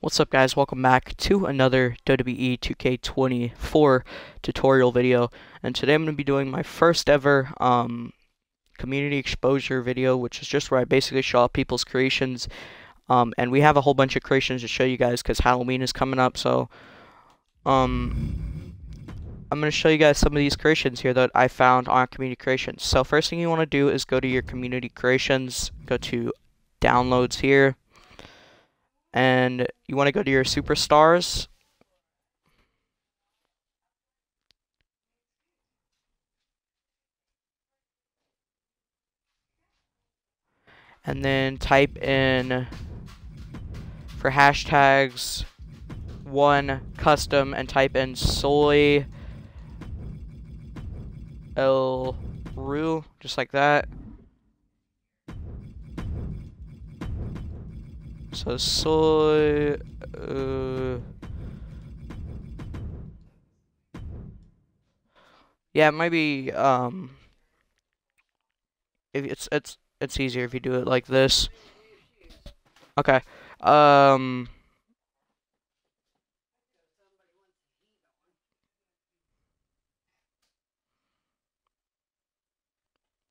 What's up guys, welcome back to another WWE 2K24 tutorial video. And today I'm going to be doing my first ever um, community exposure video which is just where I basically show off people's creations. Um, and we have a whole bunch of creations to show you guys because Halloween is coming up so um, I'm going to show you guys some of these creations here that I found on community creations. So first thing you want to do is go to your community creations, go to downloads here and you want to go to your superstars? And then type in for hashtags one custom and type in soy el ru just like that So soy. Uh, yeah, maybe. Um, if it's it's it's easier if you do it like this. Okay. Um.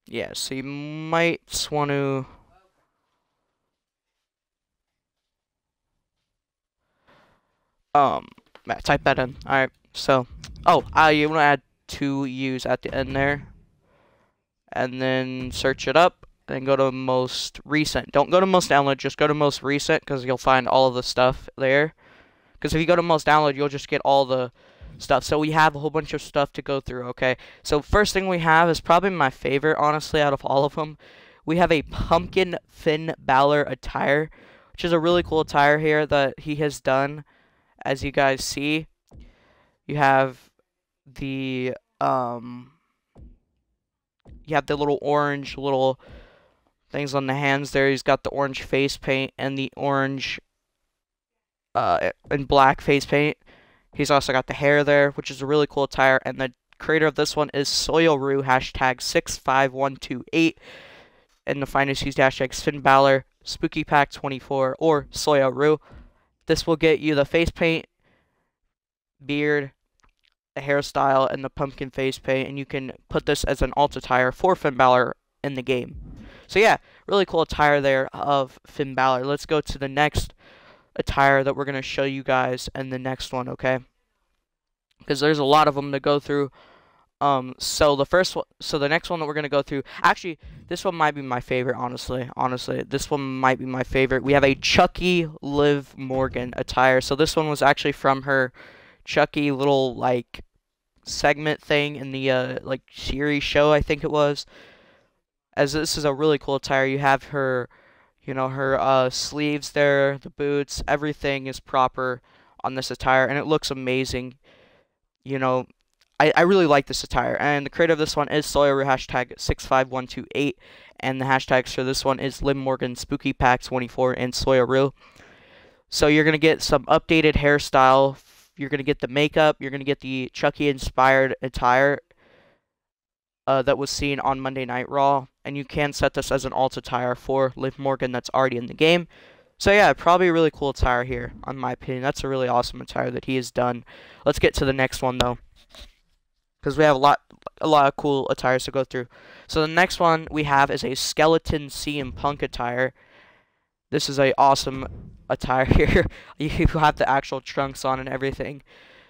Yeah, so you might want to um type that in. Alright, so oh uh you wanna add two U's at the end there. And then search it up and go to most recent. Don't go to most download, just go to most recent because you'll find all of the stuff there. Because if you go to most download, you'll just get all the stuff. So we have a whole bunch of stuff to go through, okay? So first thing we have is probably my favorite, honestly, out of all of them. We have a Pumpkin Finn Balor attire, which is a really cool attire here that he has done as you guys see, you have the um you have the little orange little things on the hands there. He's got the orange face paint and the orange uh and black face paint. He's also got the hair there, which is a really cool attire. And the creator of this one is Soyoru hashtag six five one two eight. And the finest used hashtag Finn Balor, Spooky Pack 24, or Soyoru. This will get you the face paint, beard, the hairstyle, and the pumpkin face paint, and you can put this as an alt attire for Finn Balor in the game. So yeah, really cool attire there of Finn Balor. Let's go to the next attire that we're going to show you guys in the next one, okay? Because there's a lot of them to go through. Um, so the first one, so the next one that we're gonna go through, actually, this one might be my favorite, honestly. Honestly, this one might be my favorite. We have a Chucky Liv Morgan attire. So this one was actually from her Chucky little like segment thing in the uh like series show, I think it was. As this is a really cool attire. You have her, you know, her uh sleeves there, the boots, everything is proper on this attire, and it looks amazing. You know, I, I really like this attire. And the creator of this one is Sawyer hashtag 65128. And the hashtags for this one is Liv Morgan Spooky Pack 24 and Sawyer So you're going to get some updated hairstyle. You're going to get the makeup. You're going to get the Chucky inspired attire uh, that was seen on Monday Night Raw. And you can set this as an alt attire for Liv Morgan that's already in the game. So yeah, probably a really cool attire here, on my opinion. That's a really awesome attire that he has done. Let's get to the next one, though because we have a lot a lot of cool attires to go through. So the next one we have is a skeleton CM Punk attire. This is a awesome attire here. you have the actual trunks on and everything.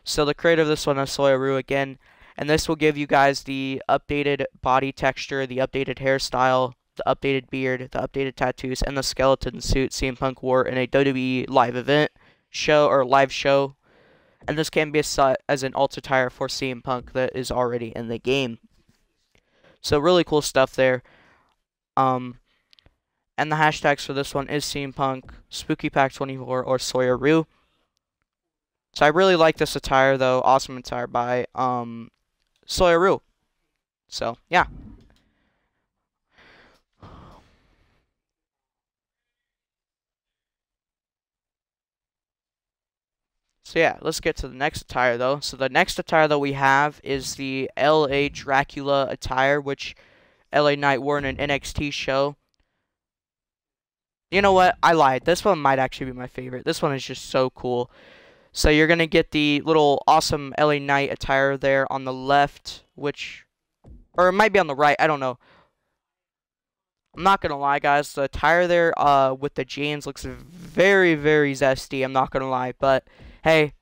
So the creator of this one is Soyaru again, and this will give you guys the updated body texture, the updated hairstyle, the updated beard, the updated tattoos, and the skeleton suit CM Punk wore in a WWE live event show or live show and this can be set as an alt attire for CM Punk that is already in the game. So really cool stuff there. Um, and the hashtags for this one is CM Punk, Spooky Pack 24, or Sawyer Rue. So I really like this attire though. Awesome attire by um, Sawyer Rue. So yeah. So yeah, let's get to the next attire though. So the next attire that we have is the LA Dracula attire, which LA Knight wore in an NXT show. You know what? I lied. This one might actually be my favorite. This one is just so cool. So you're going to get the little awesome LA Knight attire there on the left, which, or it might be on the right. I don't know. I'm not going to lie, guys. The attire there uh, with the jeans looks very, very zesty. I'm not going to lie. But, hey,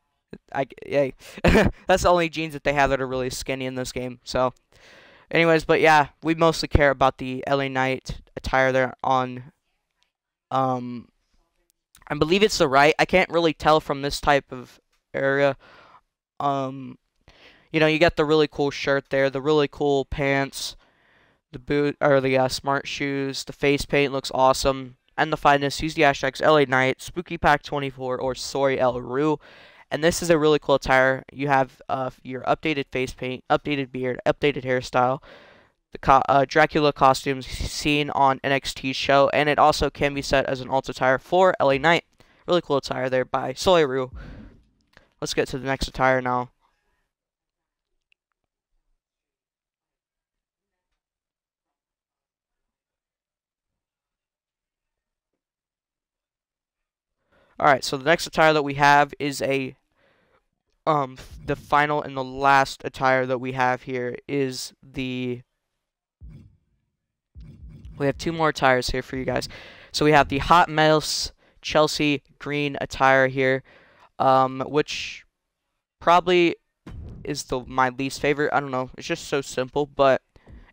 I, hey, that's the only jeans that they have that are really skinny in this game. So, anyways, but yeah, we mostly care about the LA Knight attire there on um I believe it's the right. I can't really tell from this type of area. Um, you know, you got the really cool shirt there, the really cool pants, the boot or the uh, smart shoes, the face paint looks awesome, and the finest. Use the hashtags LA Knight, Spooky Pack 24, or Soy El Rue. And this is a really cool attire. You have uh, your updated face paint, updated beard, updated hairstyle, the co uh, Dracula costumes seen on NXT show, and it also can be set as an alt attire for LA Knight. Really cool attire there by Soyeru. Let's get to the next attire now. Alright, so the next attire that we have is a um the final and the last attire that we have here is the we have two more attires here for you guys. So we have the Hot Mess Chelsea green attire here, um, which probably is the my least favorite. I don't know. It's just so simple, but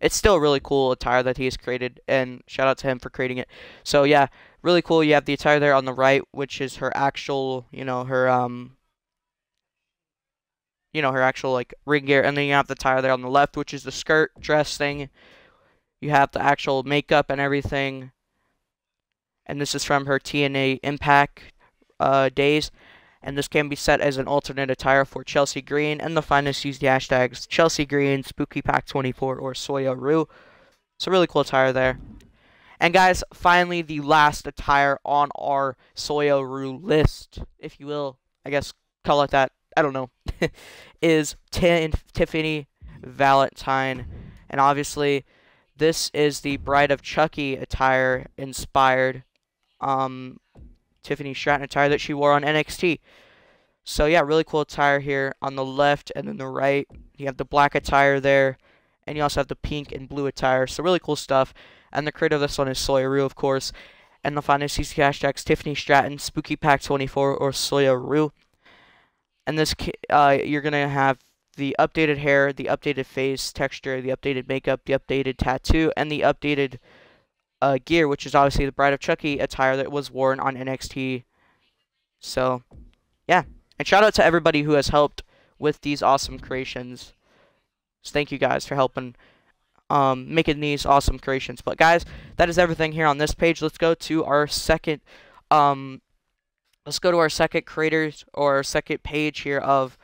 it's still a really cool attire that he has created, and shout out to him for creating it. So yeah, really cool. You have the attire there on the right, which is her actual, you know, her um, you know, her actual like ring gear, and then you have the attire there on the left, which is the skirt dress thing. You have the actual makeup and everything. And this is from her TNA Impact uh, days. And this can be set as an alternate attire for Chelsea Green. And the finest use the hashtags Chelsea Green, Spooky Pack 24, or Soya Rue. It's a really cool attire there. And guys, finally, the last attire on our Soya Rue list, if you will, I guess call it that, I don't know, is Tiffany Valentine. And obviously, this is the Bride of Chucky attire inspired um, Tiffany Stratton attire that she wore on NXT. So yeah, really cool attire here on the left and then the right. You have the black attire there, and you also have the pink and blue attire. So really cool stuff. And the creator of this one is Soyaru, of course. And the final CC hashtags Tiffany Stratton, Spooky Pack 24, or Soyaru. And this, uh, you're gonna have the updated hair, the updated face texture, the updated makeup, the updated tattoo, and the updated uh, gear, which is obviously the Bride of Chucky attire that was worn on NXT. So, yeah. And shout out to everybody who has helped with these awesome creations. So thank you guys for helping um, making these awesome creations. But guys, that is everything here on this page. Let's go to our second um, let's go to our second creators or second page here of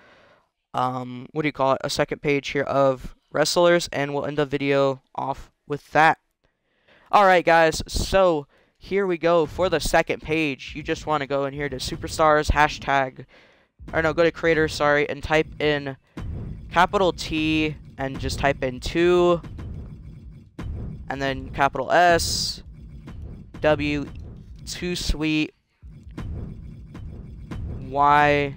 um, what do you call it, a second page here of wrestlers, and we'll end the video off with that. Alright, guys, so here we go for the second page. You just want to go in here to superstars, hashtag, or no, go to creators, sorry, and type in capital T, and just type in 2, and then capital S, W, two sweet, Y,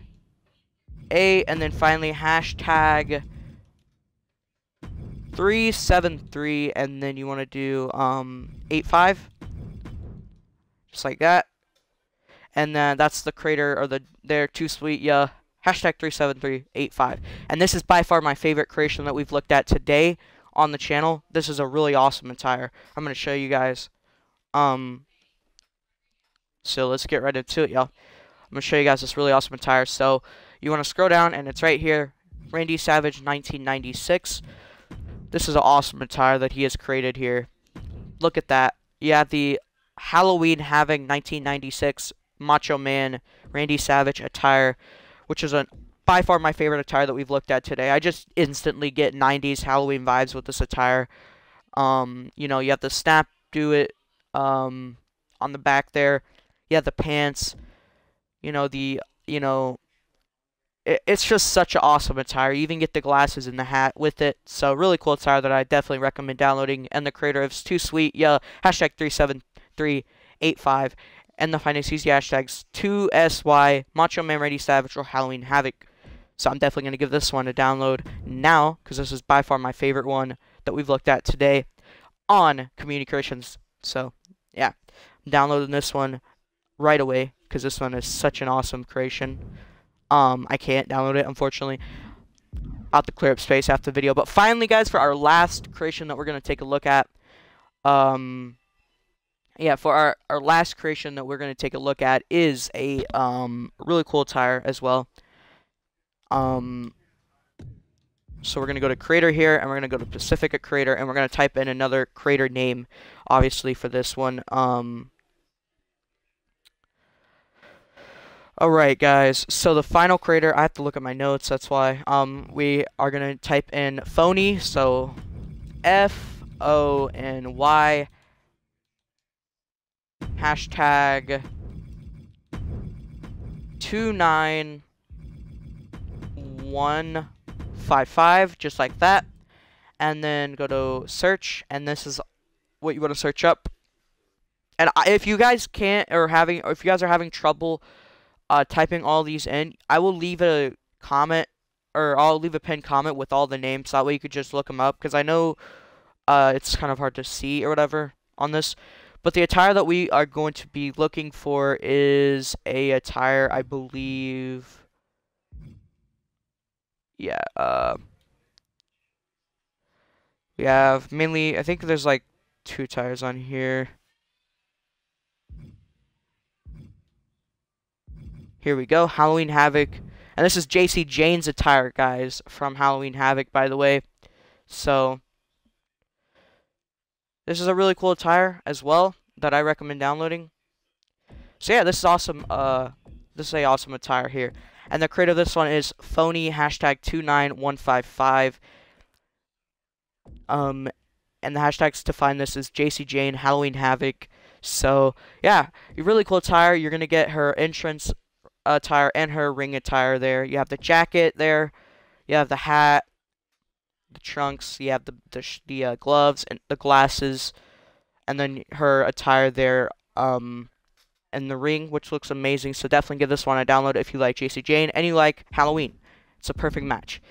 A, and then finally hashtag 373, and then you want to do um, 85, just like that. And then that's the creator, or the, they're too sweet, yeah, hashtag 37385. And this is by far my favorite creation that we've looked at today on the channel. This is a really awesome attire. I'm going to show you guys. Um, so let's get right into it, y'all. I'm going to show you guys this really awesome attire. So you want to scroll down, and it's right here. Randy Savage 1996. This is an awesome attire that he has created here. Look at that. Have the Halloween Havoc 1996 Macho Man Randy Savage attire, which is a by far my favorite attire that we've looked at today. I just instantly get 90s Halloween vibes with this attire. Um, you know, you have the snap do it um, on the back there. You have the pants. You know, the, you know, it's just such an awesome attire. You even get the glasses and the hat with it. So really cool attire that I definitely recommend downloading. And the creator of Too Sweet, yeah, hashtag 37385 and the finest easy hashtags 2SY, Macho Man Randy Savage, or Halloween Havoc. So I'm definitely going to give this one a download now because this is by far my favorite one that we've looked at today on Community Creations. So yeah, I'm downloading this one right away because this one is such an awesome creation. Um, I can't download it unfortunately. I'll have to clear up space after the video. But finally, guys, for our last creation that we're going to take a look at, um, yeah, for our, our last creation that we're going to take a look at is a um, really cool tire as well. Um, so we're going to go to creator here, and we're going to go to Pacifica creator, and we're going to type in another creator name, obviously, for this one. Um, Alright guys, so the final creator, I have to look at my notes, that's why. Um, we are going to type in phony, so F-O-N-Y hashtag 29155, just like that. And then go to search, and this is what you want to search up. And if you guys can't, or having, or if you guys are having trouble uh, typing all these in, I will leave a comment, or I'll leave a pinned comment with all the names, so that way you could just look them up, because I know uh, it's kind of hard to see or whatever on this. But the attire that we are going to be looking for is a attire, I believe. Yeah, uh, we have mainly, I think there's like two tires on here. Here we go, Halloween Havoc. And this is Jacy Jayne's attire, guys, from Halloween Havoc, by the way. So, this is a really cool attire as well that I recommend downloading. So yeah, this is awesome. Uh, this is a awesome attire here. And the creator of this one is phony hashtag 29155. Um, and the hashtags to find this is Jacy Jayne Halloween Havoc. So yeah, really cool attire. You're gonna get her entrance attire and her ring attire there. You have the jacket there. You have the hat, the trunks. You have the the, the uh, gloves and the glasses, and then her attire there. Um, and the ring, which looks amazing. So definitely give this one a download if you like Jacy Jayne and you like Halloween. It's a perfect match.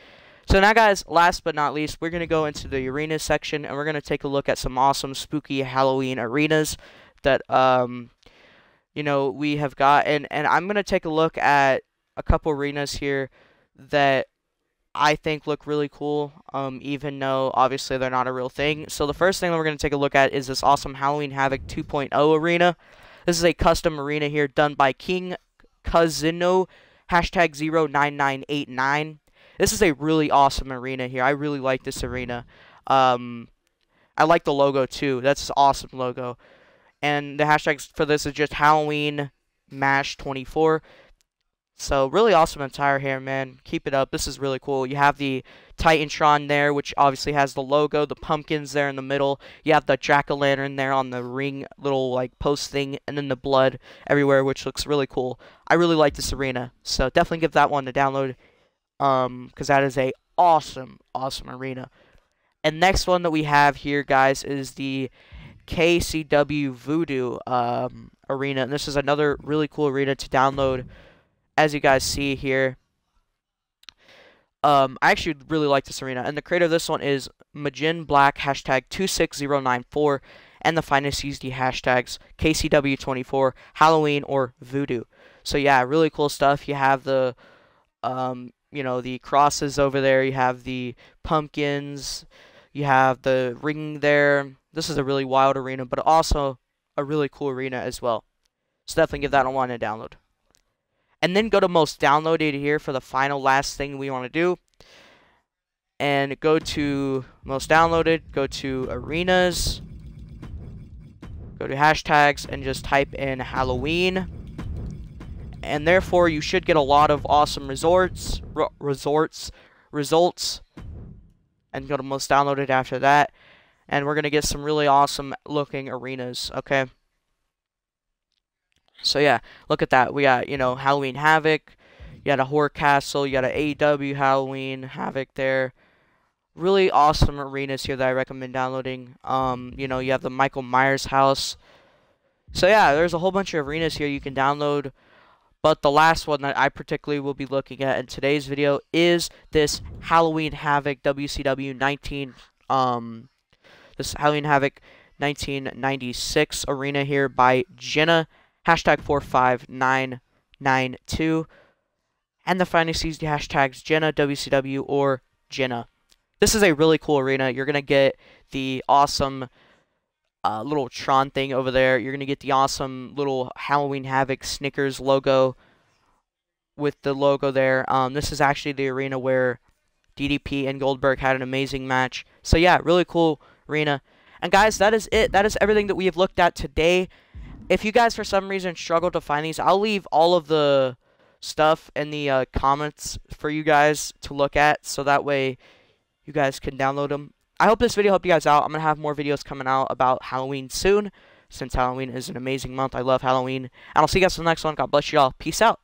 So now, guys, last but not least, we're going to go into the arenas section, and we're going to take a look at some awesome, spooky Halloween arenas that um, you know, we have got. And, and I'm going to take a look at a couple arenas here that I think look really cool, um, even though obviously they're not a real thing. So the first thing that we're going to take a look at is this awesome Halloween Havoc 2.0 arena. This is a custom arena here done by King Casino, hashtag 09989. This is a really awesome arena here. I really like this arena. Um, I like the logo too. That's an awesome logo. And the hashtags for this is just Halloween Mash 24. So really awesome attire here, man. Keep it up. This is really cool. You have the Titantron there, which obviously has the logo, the pumpkins there in the middle. You have the jack-o'-lantern there on the ring little like post thing, and then the blood everywhere, which looks really cool. I really like this arena, so definitely give that one a download, um, because that is a awesome, awesome arena. And next one that we have here, guys, is the KCW Voodoo um, arena. And this is another really cool arena to download, as you guys see here. Um, I actually really like this arena. And the creator of this one is Majin Black, hashtag 26094, and the finest used hashtags KCW24, Halloween, or Voodoo. So yeah, really cool stuff. You have the, um, you know, the crosses over there. You have the pumpkins. You have the ring there. This is a really wild arena, but also a really cool arena as well. So definitely give that a one to download. And then go to most downloaded here for the final last thing we want to do. And go to most downloaded, go to arenas, go to hashtags, and just type in Halloween. And therefore, you should get a lot of awesome resorts, resorts, results, and go to most downloaded after that and we're going to get some really awesome looking arenas, okay? So yeah, look at that. We got, you know, Halloween Havoc, you got a Horror Castle, you got an AEW Halloween Havoc there. Really awesome arenas here that I recommend downloading. Um, you know, you have the Michael Myers house. So yeah, there's a whole bunch of arenas here you can download. But the last one that I particularly will be looking at in today's video is this Halloween Havoc WCW 19 um this Halloween Havoc 1996 arena here by Jenna hashtag 45992 and the finest used hashtags Jenna WCW or Jenna. This is a really cool arena. You're gonna get the awesome uh, little Tron thing over there. You're going to get the awesome little Halloween Havoc Snickers logo with the logo there. Um, this is actually the arena where DDP and Goldberg had an amazing match. So yeah, really cool arena. And guys, that is it. That is everything that we have looked at today. If you guys for some reason struggle to find these, I'll leave all of the stuff in the uh, comments for you guys to look at so that way you guys can download them I hope this video helped you guys out. I'm going to have more videos coming out about Halloween soon, since Halloween is an amazing month. I love Halloween. And I'll see you guys in the next one. God bless you all. Peace out.